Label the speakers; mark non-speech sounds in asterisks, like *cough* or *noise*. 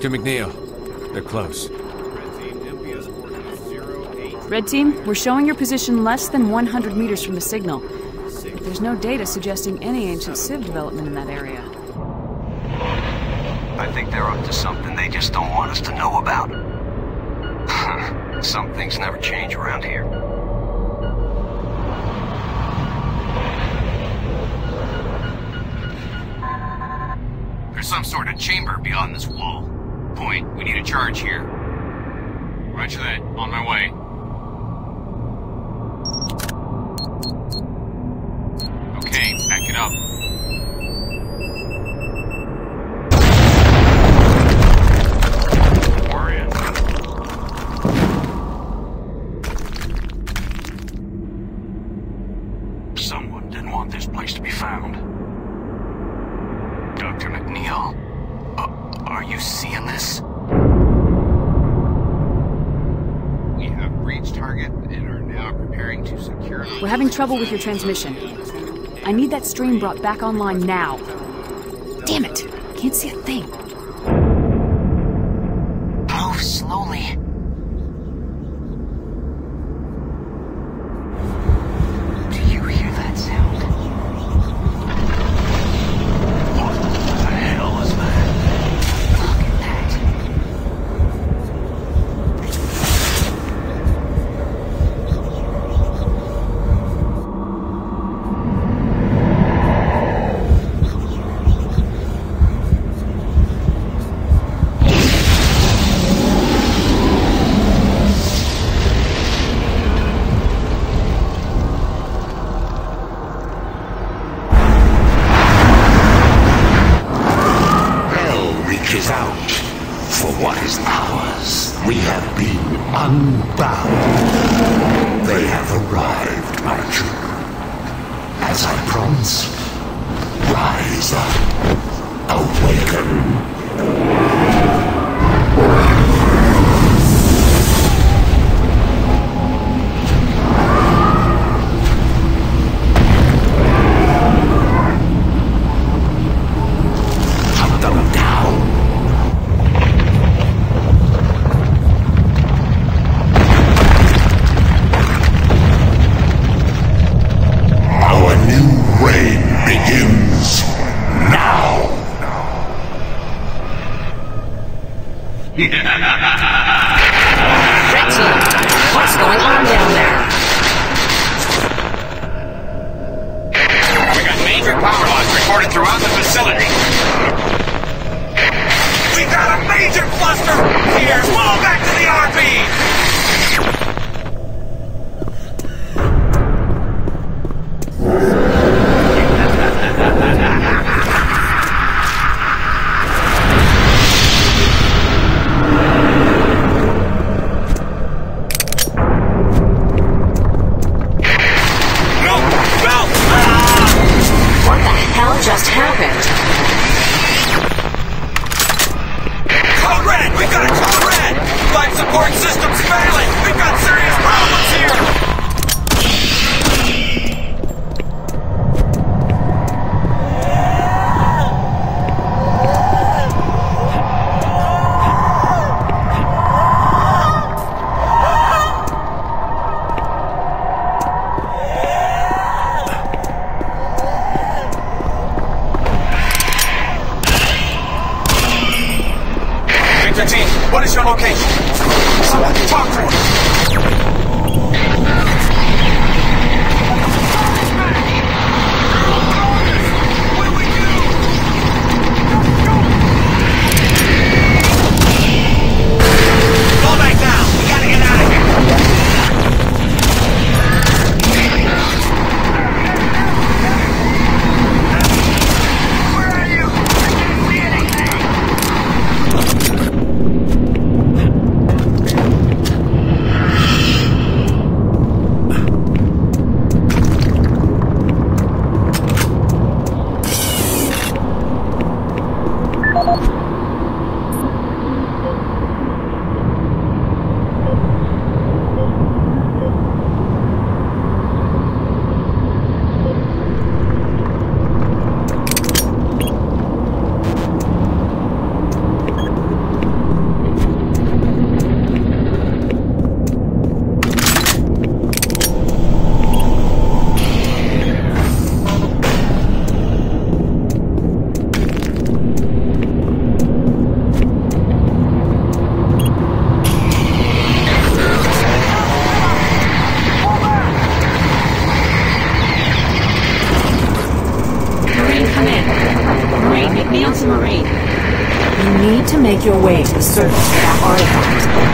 Speaker 1: Dr. McNeil. They're close.
Speaker 2: Red Team, we're showing your position less than 100 meters from the signal. But there's no data suggesting any ancient Civ development in that area.
Speaker 3: I think they're up to something they just don't want us to know about. *laughs* Some things never change around here.
Speaker 4: There's some sort of chamber beyond this wall. Point, we need a charge here. Roger that. On my way. Okay, back it up.
Speaker 3: Someone didn't want this place to be found.
Speaker 2: We're having trouble with your transmission. I need that stream brought back online now. Damn it! Can't see a thing.
Speaker 3: Move slowly. *laughs*
Speaker 5: Red uh, what's going on? We've got a code red! Life support system's failing! We've got serious problems here!
Speaker 2: make your way to the surface of that artifact.